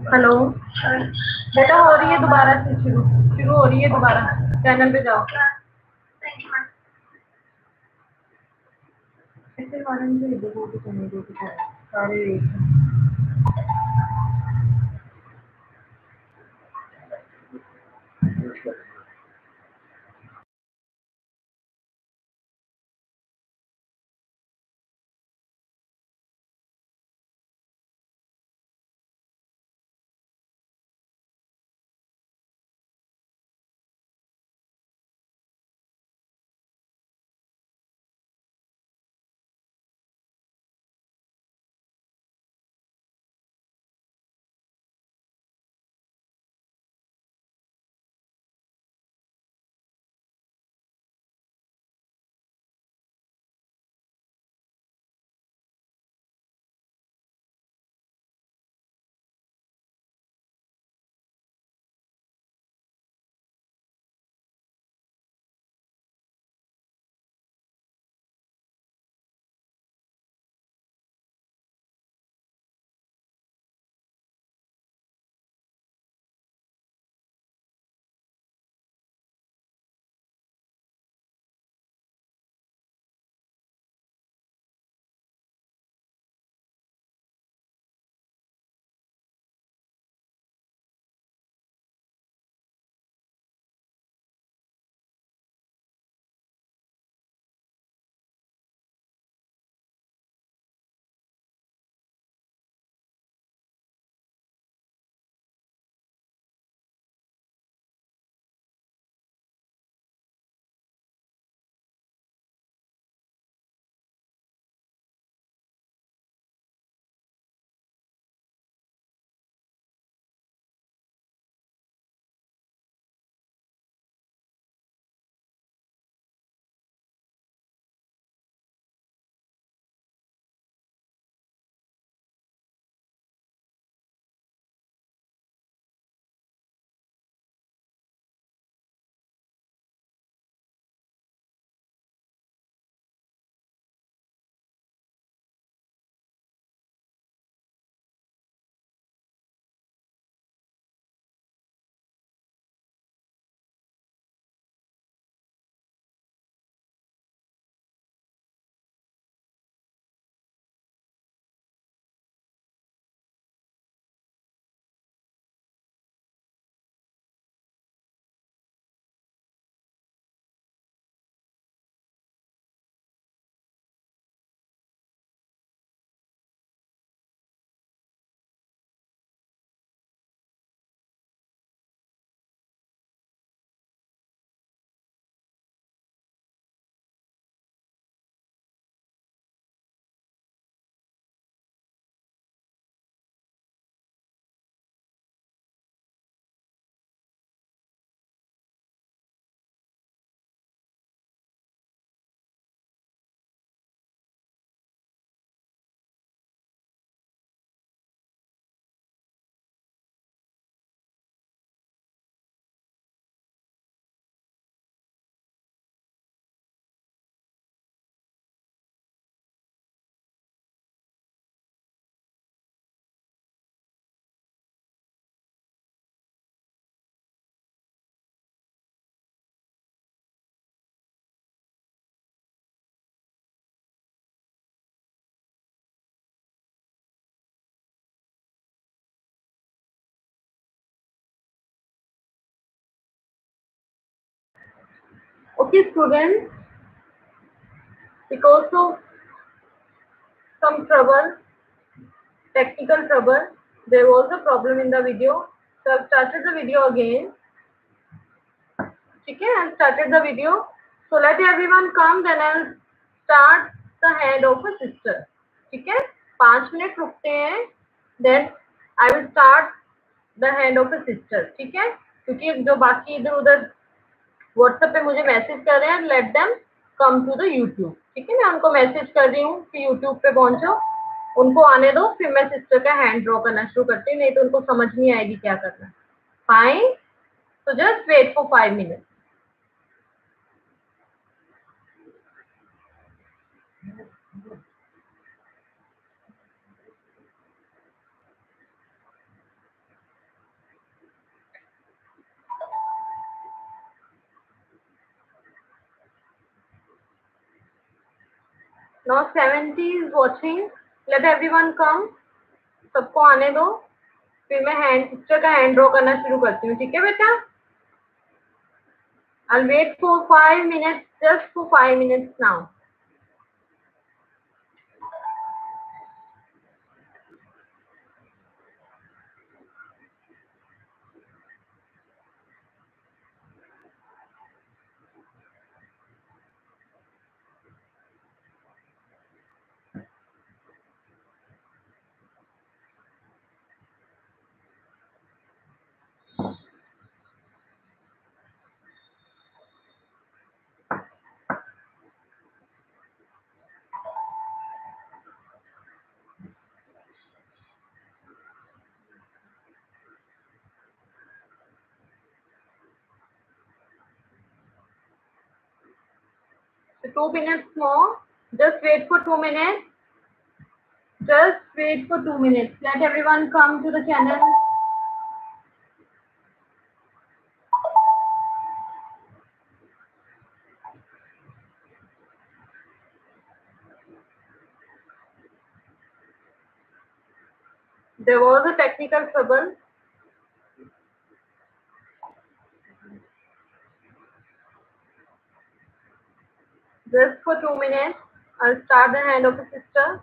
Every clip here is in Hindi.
हेलो बेटा, हो रही है दोबारा से शुरू? शुरू हो रही है दोबारा? चैनल पे जाओ। ऐसे कारण से देखो कि तुम्हें देखो सारे Okay, students, because of some trouble, technical trouble, there was a problem in the video. So I've started the video again. Okay, I've started the video. So let everyone come, then I'll start the hand of a sister. ठीक है पाँच मिनट रुकते हैं then I will start the hand of a sister ठीक है क्योंकि इधर उधर व्हाट्सएप पे मुझे मैसेज कर रहे हैं let them come to the YouTube ठीक है, मैं उनको मैसेज कर रही हूँ कि यूट्यूब पे पहुंचो। उनको आने दो, फिर मैं सिस्टर का हैंड ड्रॉ करना शुरू करती हूँ, नहीं तो उनको समझ नहीं आएगी क्या करना। फाइन तो just wait for five minute now seventy is watching let everyone come सबको आने दो। फिर मैं हैंड पिक्चर का हैंड ड्रॉ करना शुरू करती हूँ, ठीक है बेटा? I wait for five minutes just for five minutes now two minutes more. Just wait for two minutes. Just wait for two minutes. Let everyone come to the channel. There was a technical trouble. Just for two minutes. I'll start the hand of the sister.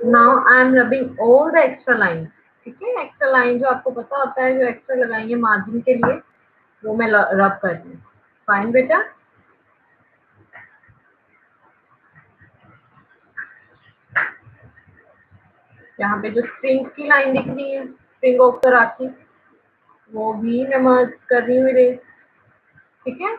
Now I am rubbing all the extra line ठीक है एक्स्ट्रा लाइन जो आपको पता होता है, जो एक्स्ट्रा लगाएँगे मार्जिन के लिए, वो मैं रब कर रही हूँ। फाइन बेटा? यहाँ पे जो स्ट्रिंग की लाइन दिख रही है स्ट्रिंग ऑफ़ द राखी वो भी मैं मर्ज कर रही हूँ रेस ठीक है?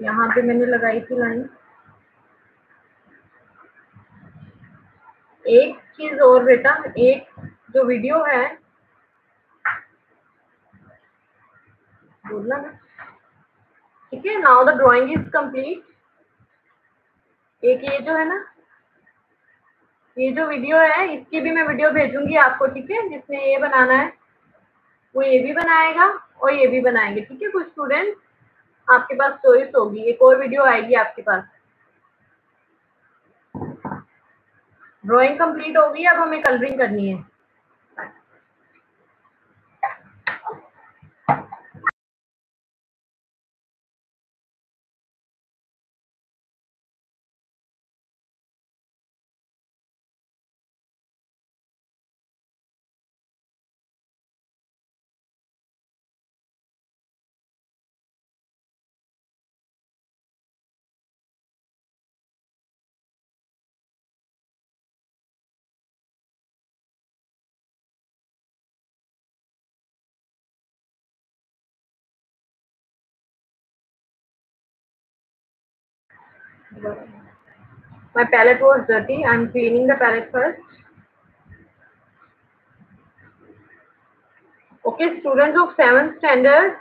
यहाँ पे मैंने लगाई थी लाइन। एक चीज़ और बेटा, एक जो वीडियो है। बोलना ना। ठीक है now the drawing is complete एक ये जो है ना, ये जो वीडियो है, इसकी भी मैं वीडियो भेजूँगी आपको, ठीक है? जिसने ये बनाना है, वो ये भी बनाएगा और ये भी बनाएँगे, ठीक है, कुछ स्टूडेंट आपके पास चॉइस होगी, एक और वीडियो आएगी आपके पास। ड्राइंग कंप्लीट होगी, अब हमें कलरिंग करनी है। My palette was dirty. I'm cleaning the palette first. Okay, students of seventh standard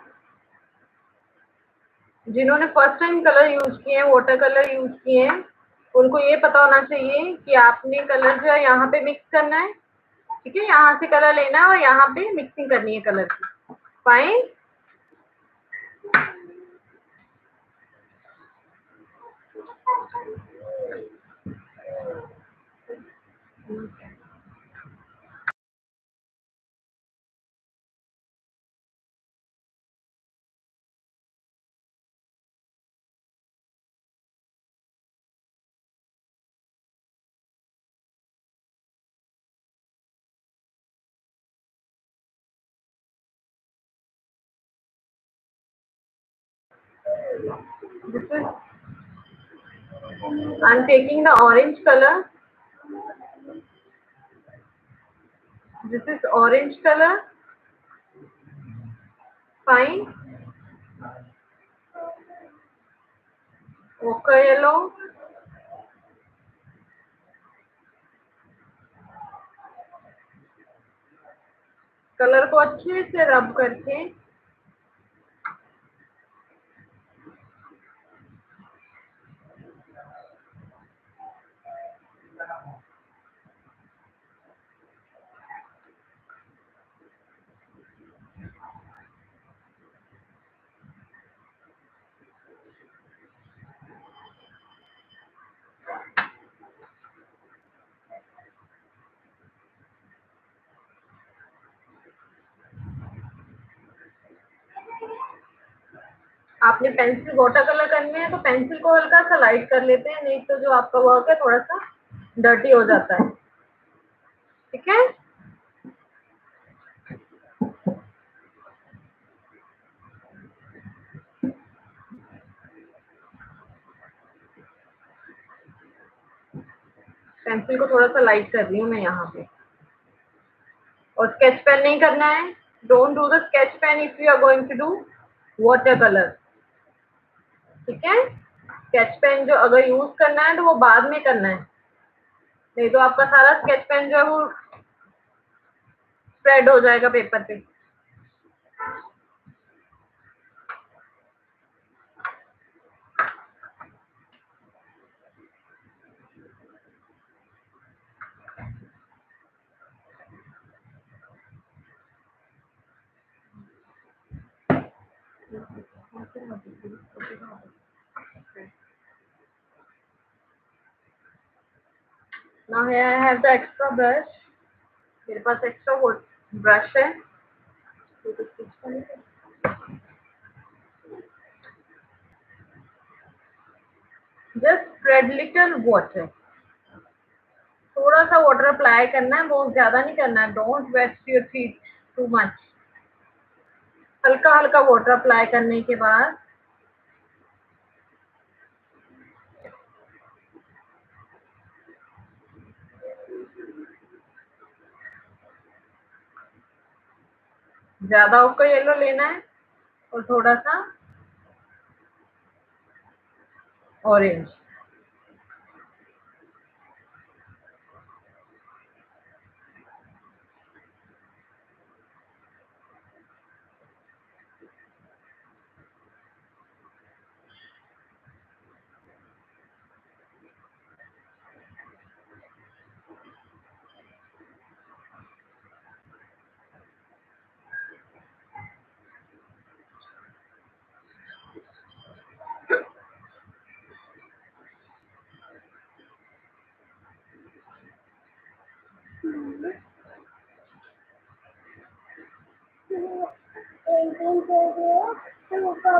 जिन्होंने फ़र्स्ट टाइम कलर यूज़ किए हैं वाटर कलर यूज़ किए हैं उनको ये पता होना चाहिए कि आपने कलर जो है यहाँ पे मिक्स करना है ठीक है यहाँ से कलर लेना है और यहाँ पे मिक्सिंग करनी है कलर की fine is I'm taking the orange color. This is orange color. Fine. Ochre yellow. Colour को अच्छे से रब करके आपने पेंसिल वाटर कलर करनी है तो पेंसिल को हल्का सा लाइट कर लेते हैं, नहीं तो जो आपका वर्क है, थोड़ा सा डर्टी हो जाता है। ठीक है? पेंसिल को थोड़ा सा लाइट कर रही हूँ मैं यहाँ पे। और स्केच पेन नहीं करना है। Don't do the sketch pen if you are going to do water colour ठीक है? स्केच पेन जो अगर यूज़ करना है तो वो बाद में करना है। नहीं तो आपका सारा स्केच पेन जो है वो स्प्रेड हो जाएगा पेपर पे। Now here I have the extra brush. मेरे पास एक्स्ट्रा वो ब्रश है। तो एड लिटिल वाटर थोड़ा सा वाटर अप्लाई करना है, बहुत ज़्यादा नहीं करना है। Don't waste your feet too much हल्का हल्का वाटर अप्लाई करने के बाद ज़्यादा आपको येलो लेना है और थोड़ा सा orange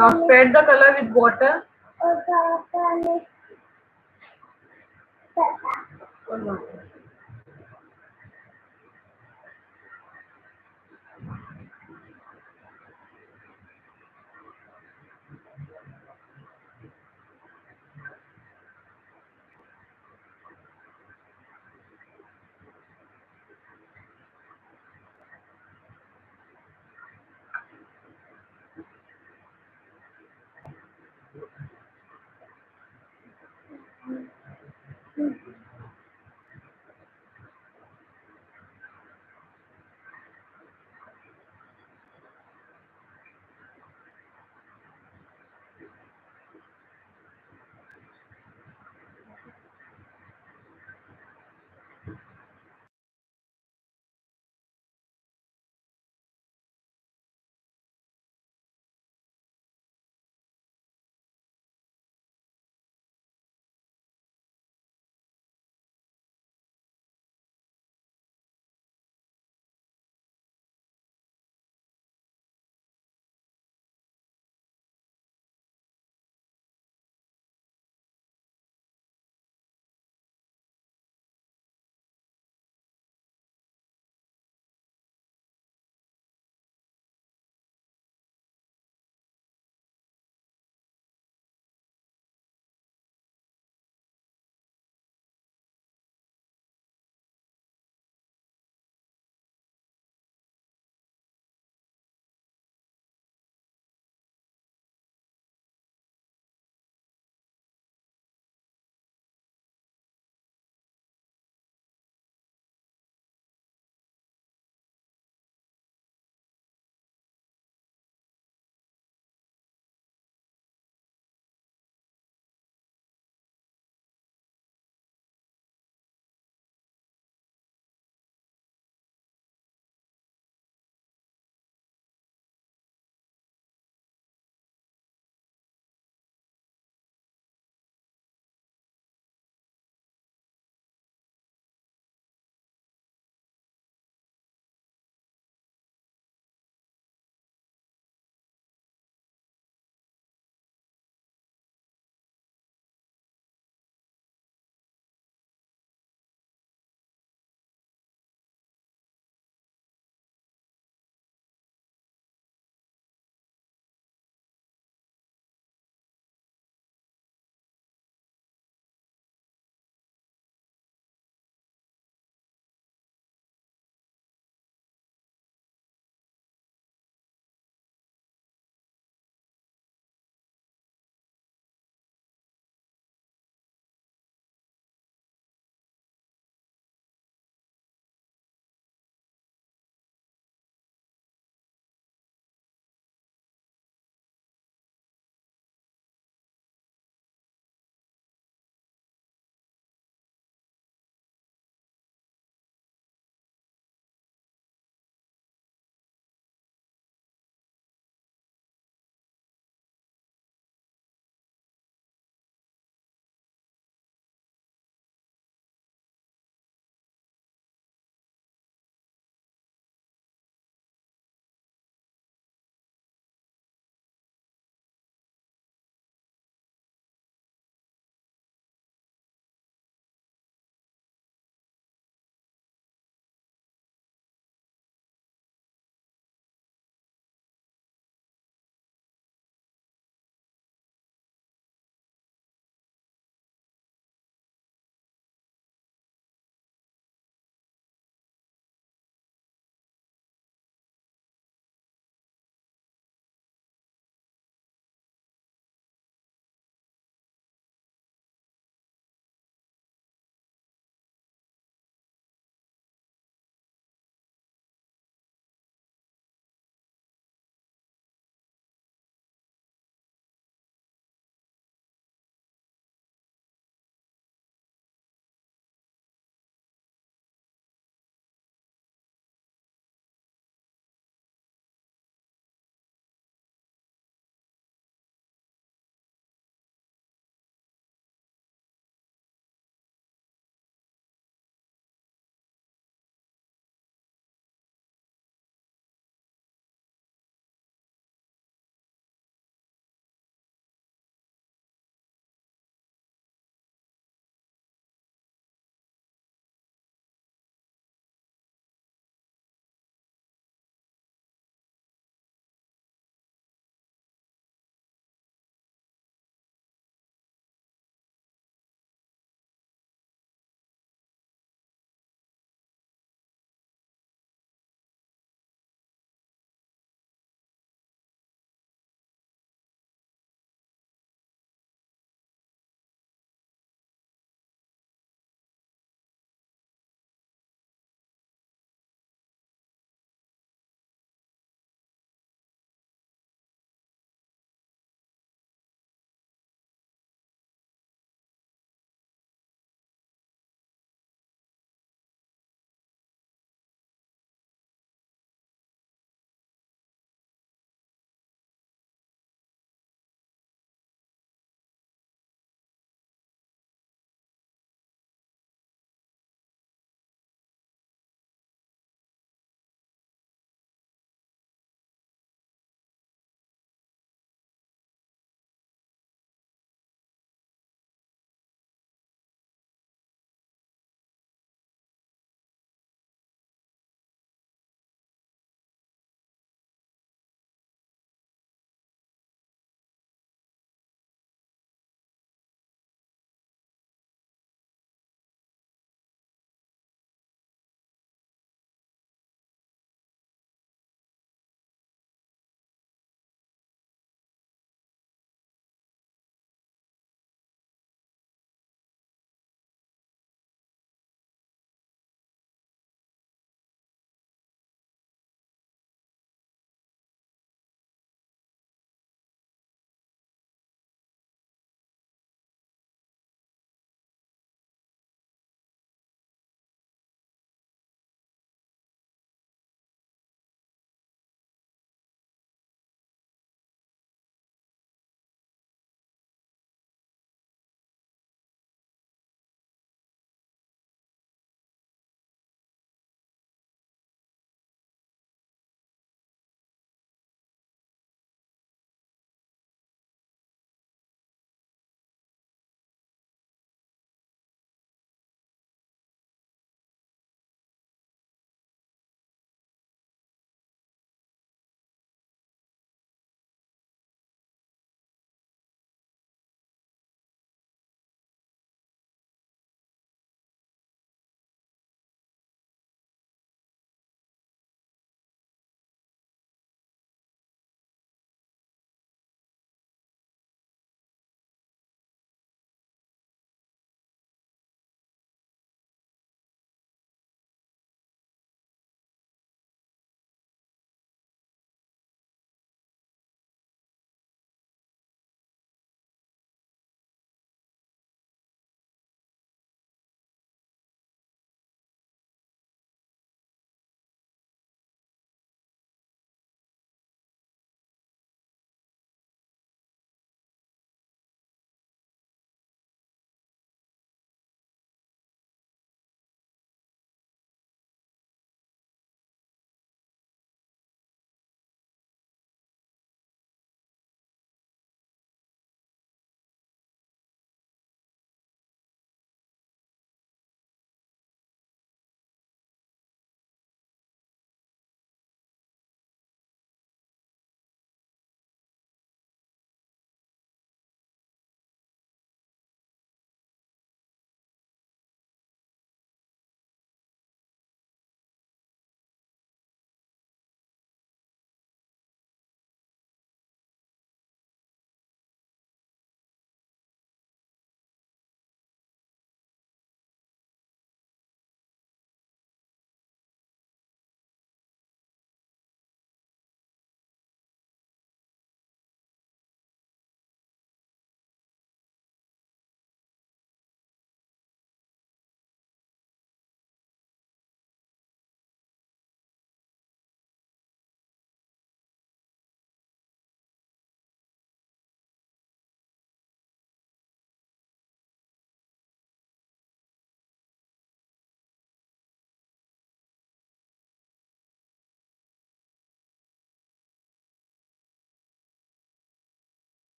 Now spread the color with water. Or water.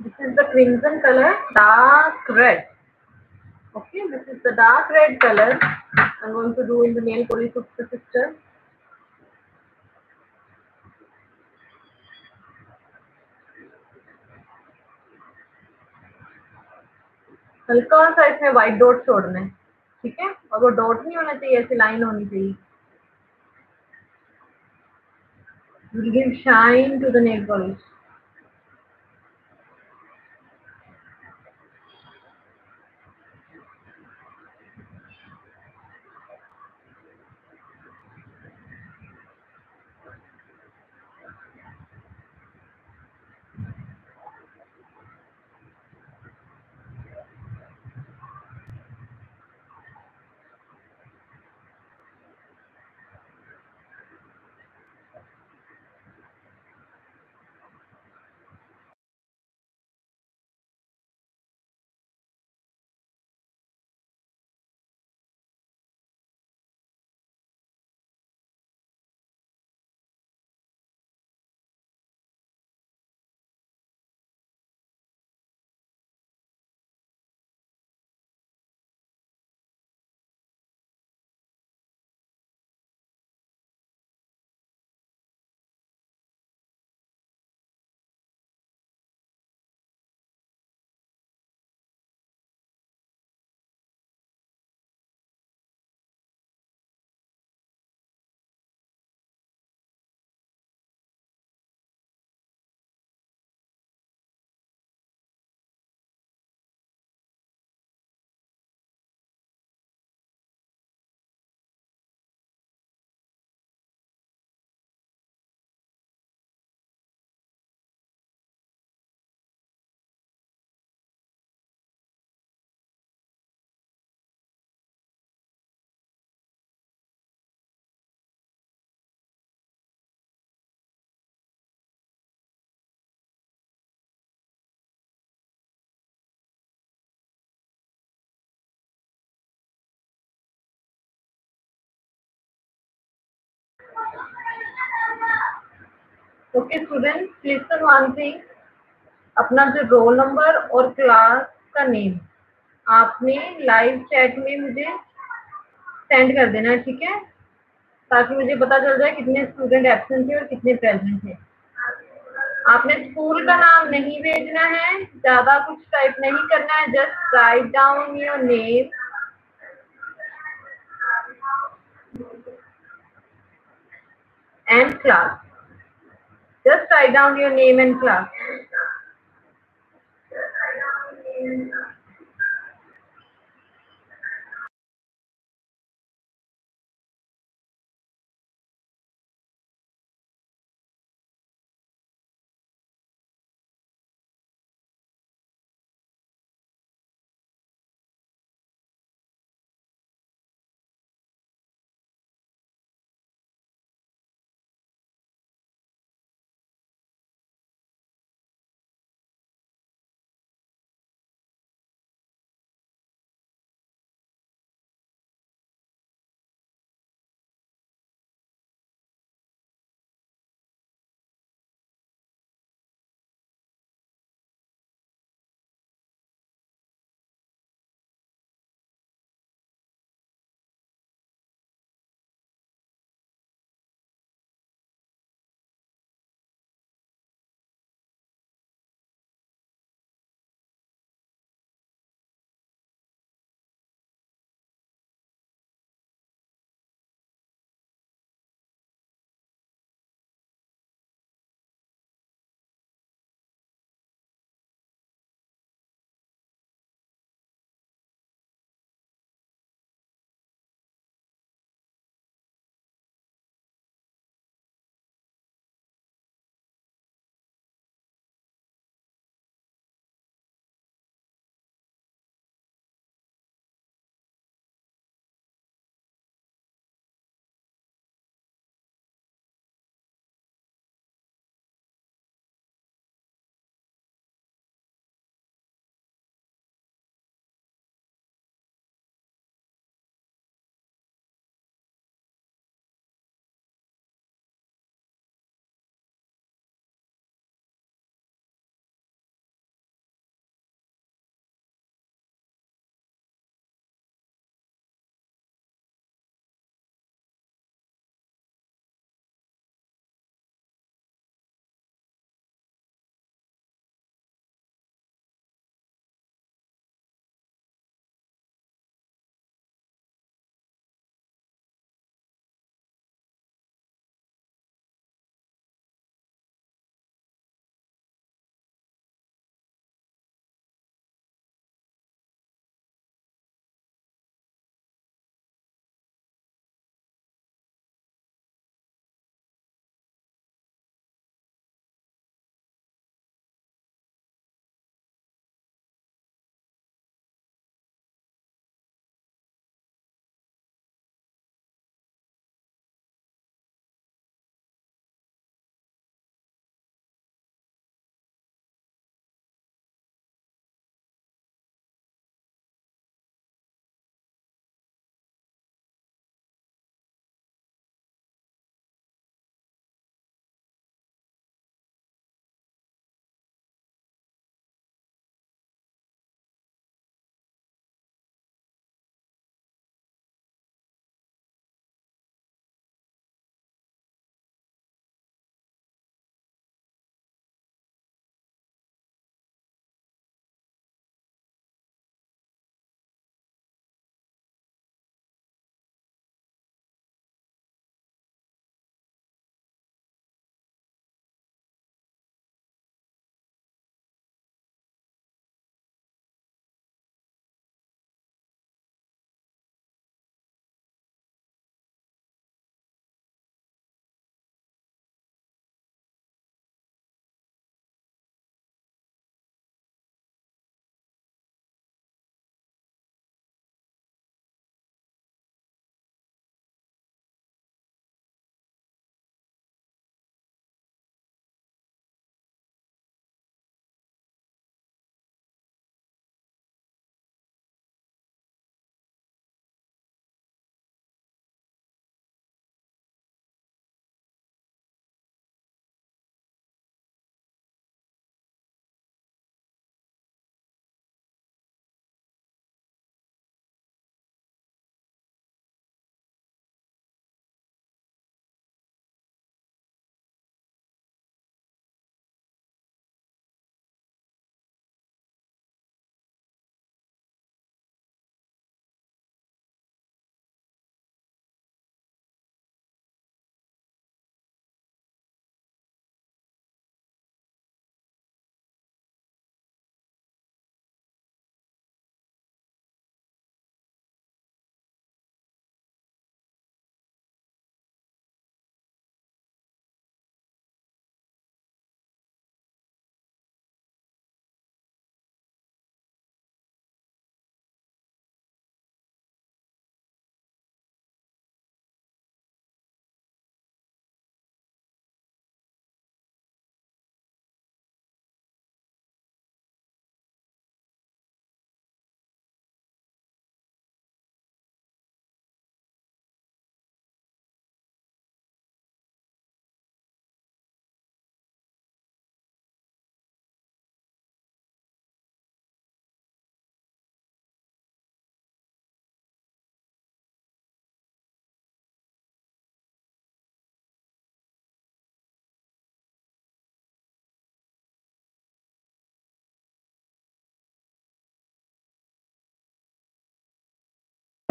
This is the crimson color, dark red. Okay, this is the dark red color. I'm going to do in the nail polish of the sister. हल्का सा इसमें व्हाइट डॉट छोड़ना है ठीक है और वो डॉट नहीं होना चाहिए ऐसी लाइन होनी चाहिए shine to the nail polish okay student listen one thing अपना जो रोल नंबर और क्लास का नेम आपने लाइव चैट में मुझे सेंड कर देना है ठीक है? ताकि मुझे पता चल जाए कितने स्टूडेंट एब्सेंट थे और कितने प्रेजेंट थे। आपने स्कूल का नाम नहीं भेजना है, ज़्यादा कुछ टाइप नहीं करना है just write down your name and class. Just write down your name and class.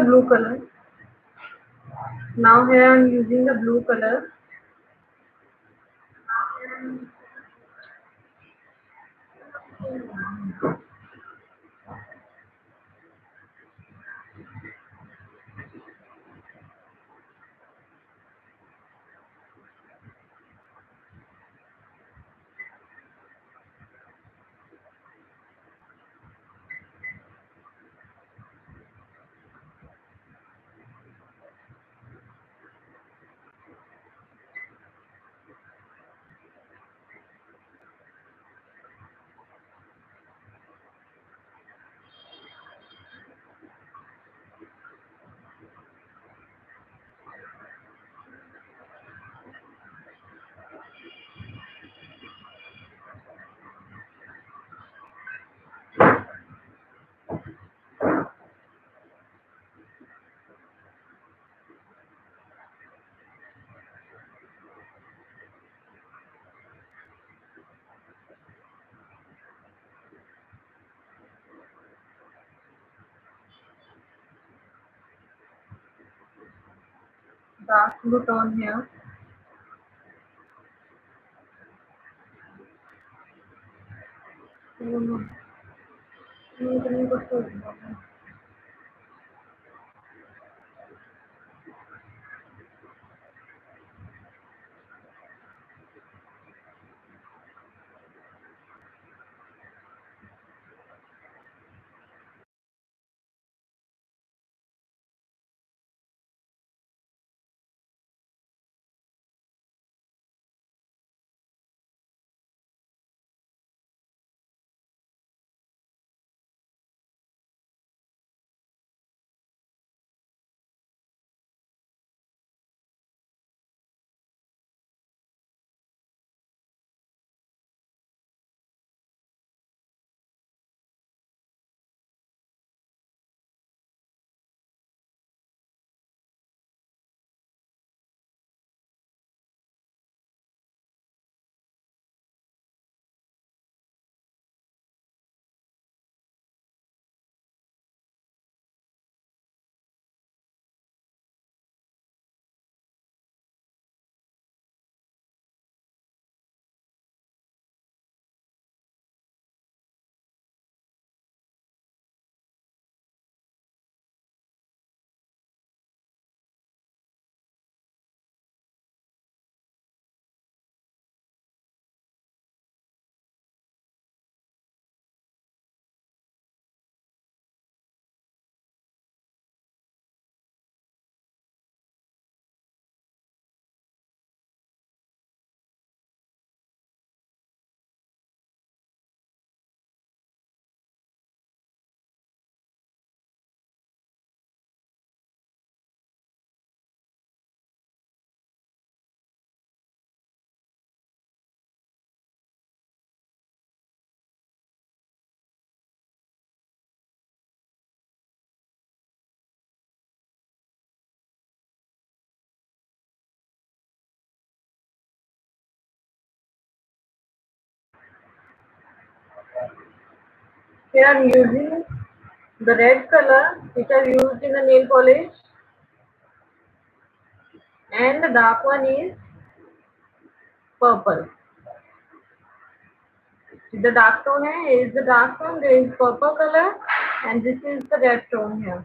Blue color. Now here I am using the blue color. Dark blue tone here. Here I are using the red color which are used in the nail polish and the dark one is purple. The dark tone is the dark tone, there is purple color and this is the red tone here.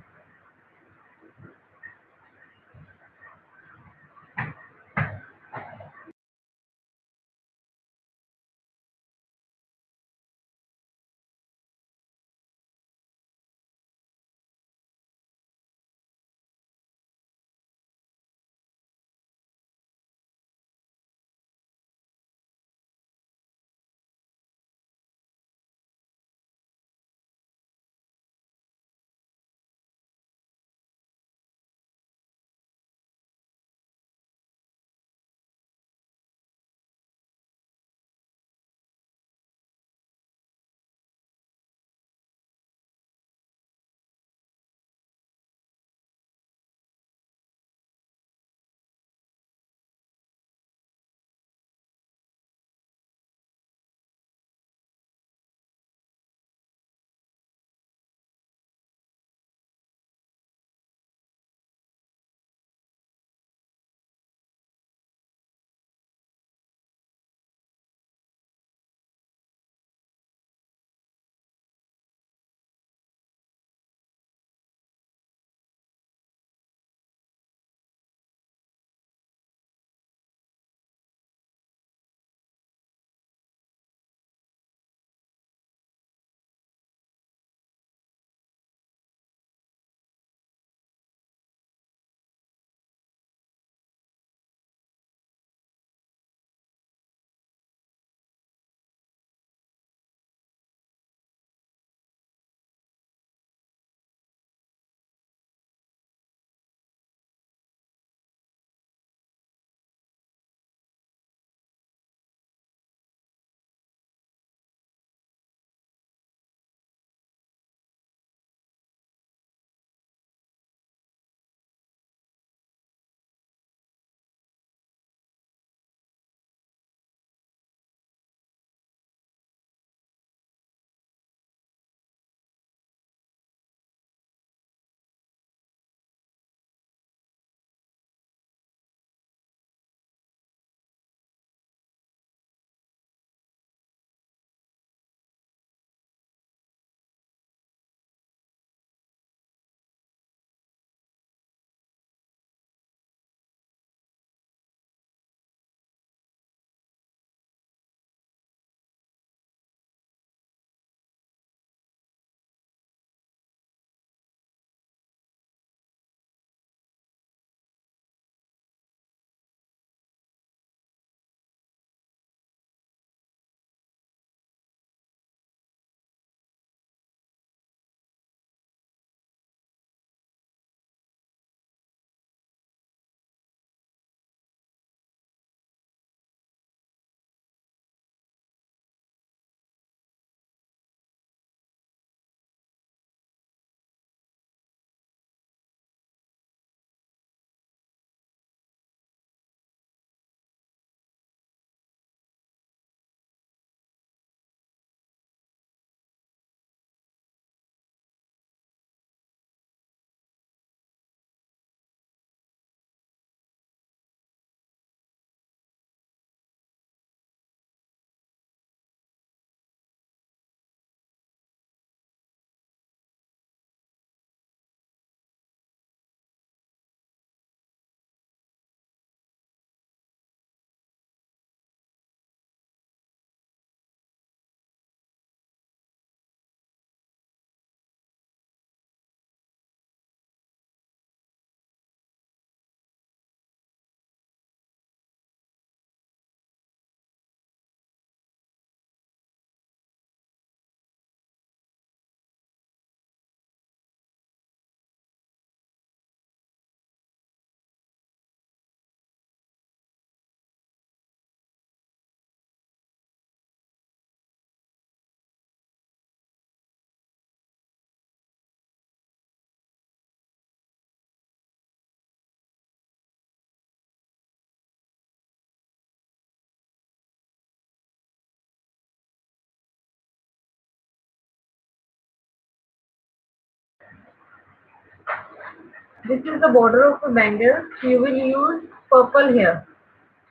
This is the border of the bangle you will use purple here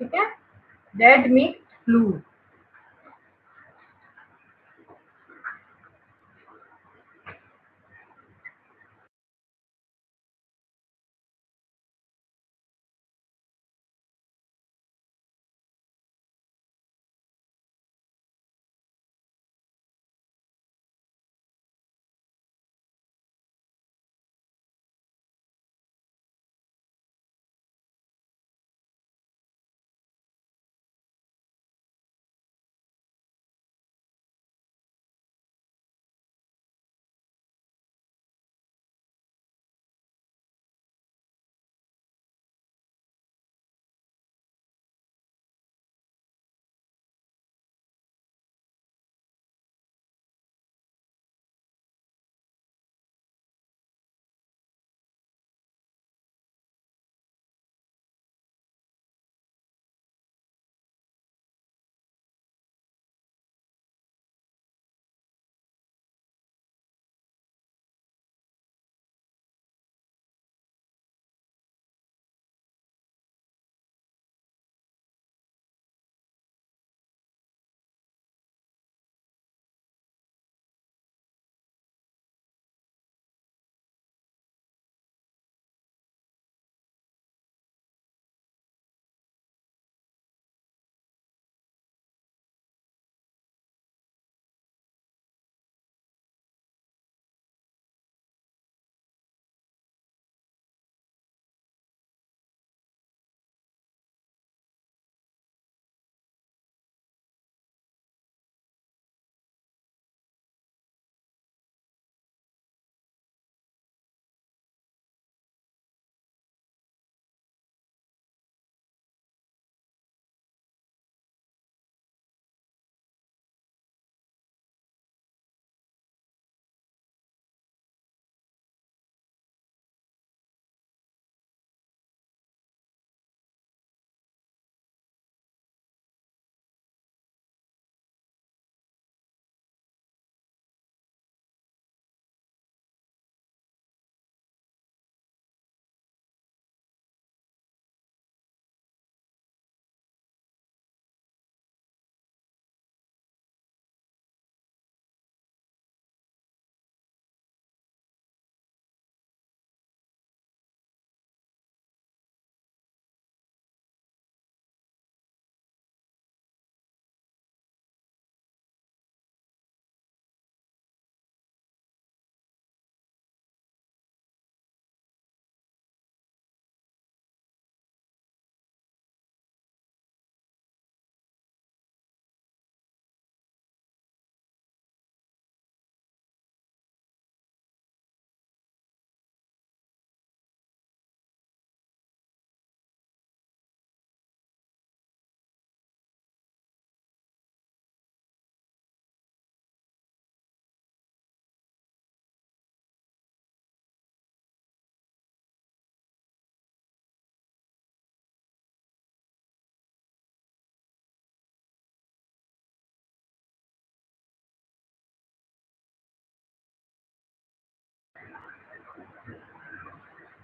ठीक है red mixed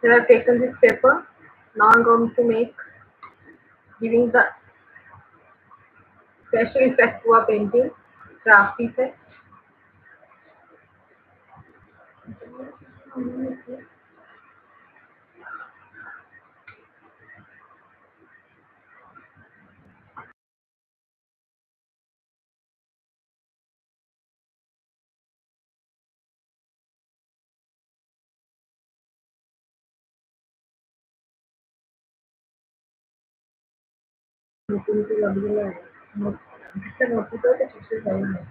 blue I have taken this paper. Now I'm going to make giving the special effect to a painting, craft effect. नोटी लगी है नोटी तो ठीक से सही है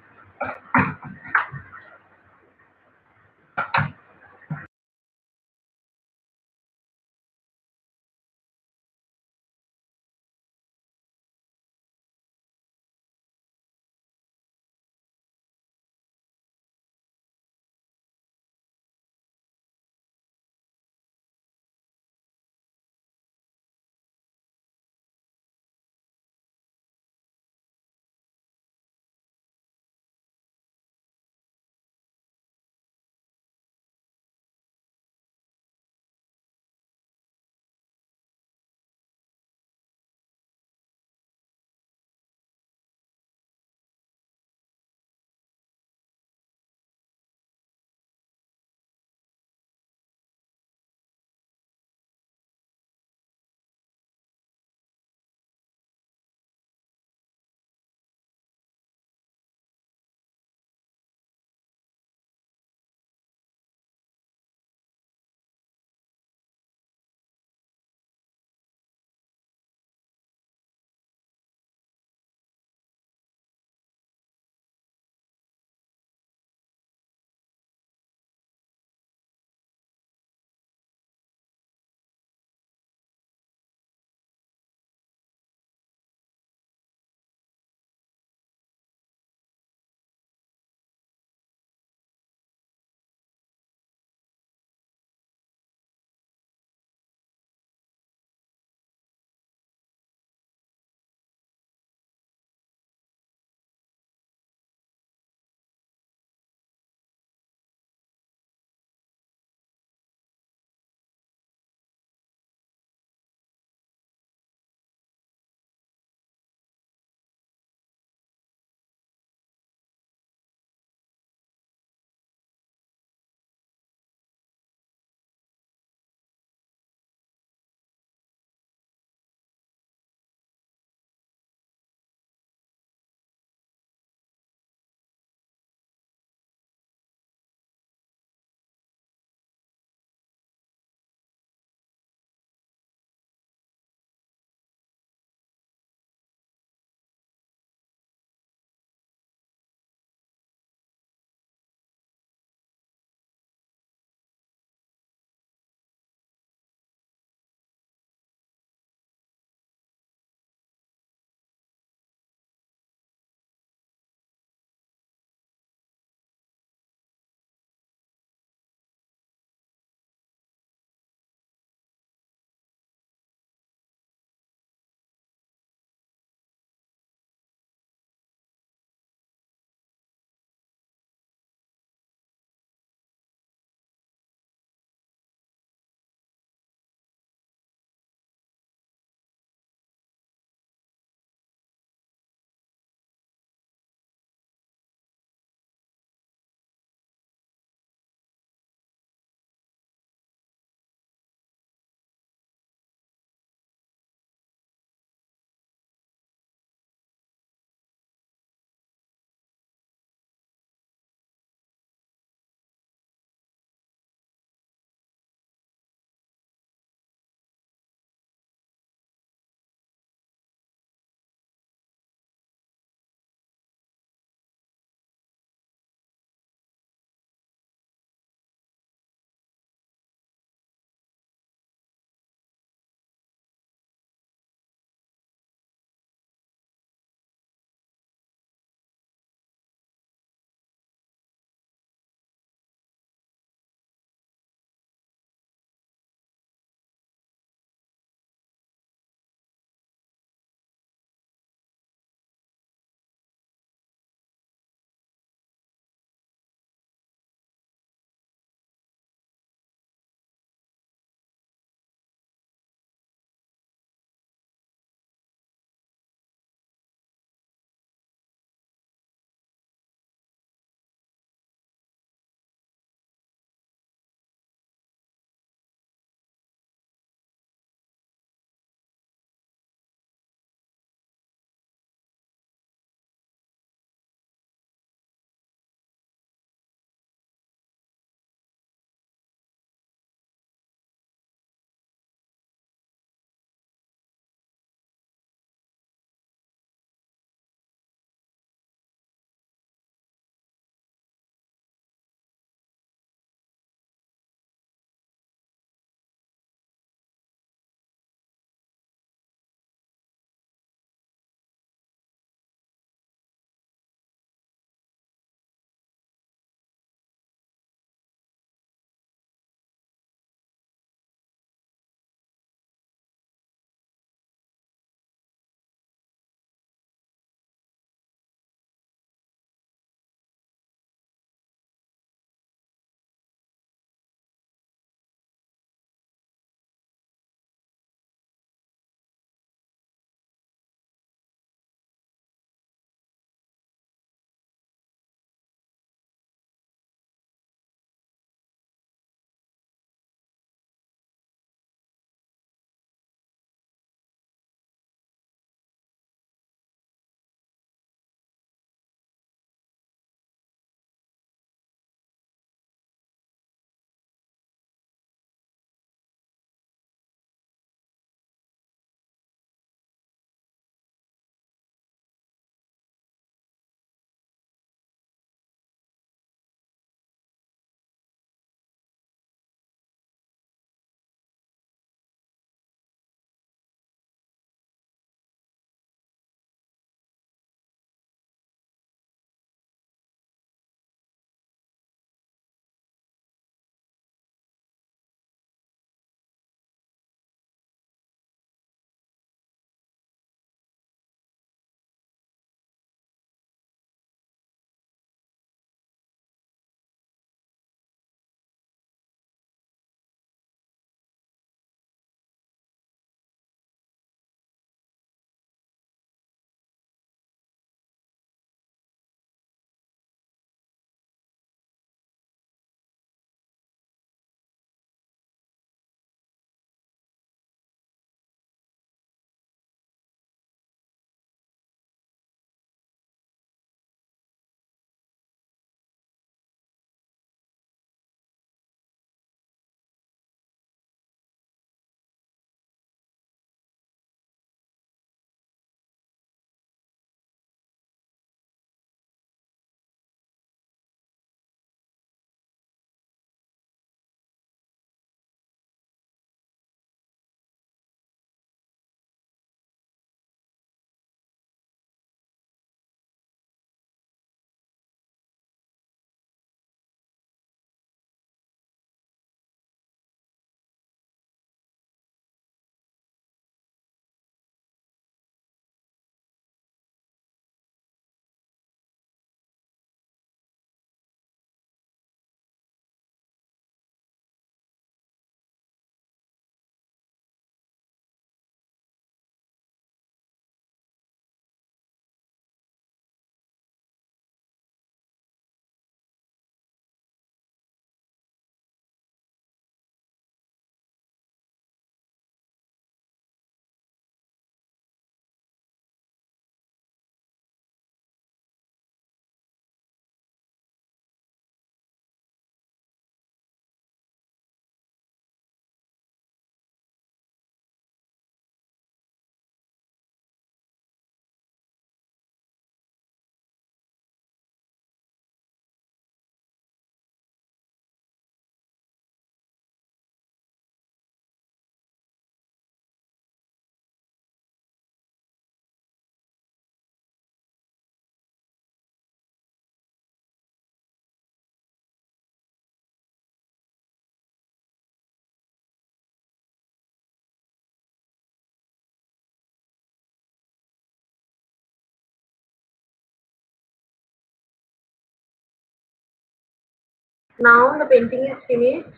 now the painting is finished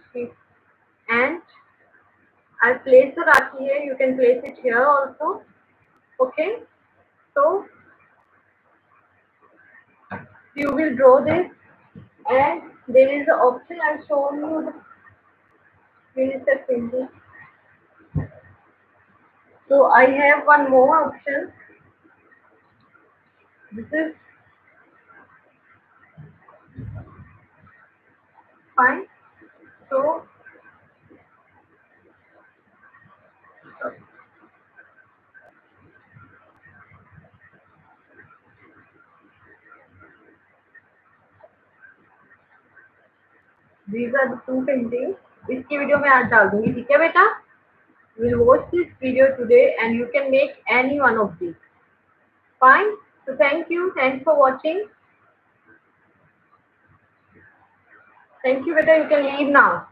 and I'll place the Rakhi here. You can place it here also. Okay. So you will draw this and there is an option I'll show you the finished painting. So I have one more option. This is fine. So these are the two paintings. इसकी वीडियो मैं आज डाल दूँगी ठीक है बेटा will watch this video today and you can make any one of these. Fine. So thank you. Thanks for watching. Thank you, beta. You can leave now.